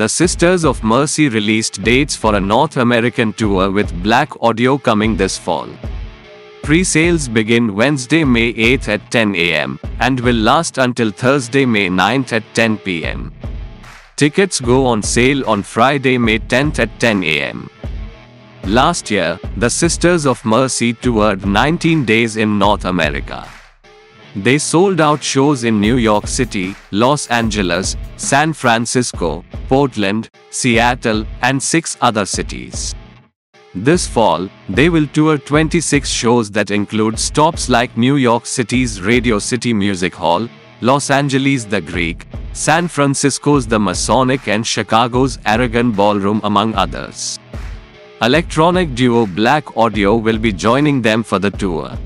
the Sisters of Mercy released dates for a North American tour with Blaqk Audio coming this fall. Pre-sales begin Wednesday, May 8 at 10 a.m. and will last until Thursday, May 9 at 10 p.m. Tickets go on sale on Friday, May 10th at 10 a.m. Last year, the Sisters of Mercy toured 19 days in North America. They sold out shows in New York City, Los Angeles, San Francisco, Portland, Seattle, and six other cities. This fall, they will tour 26 shows that include stops like New York City's Radio City Music Hall, Los Angeles the Greek, San Francisco's the Masonic and Chicago's Aragon Ballroom among others. Electronic duo Blaqk Audio will be joining them for the tour.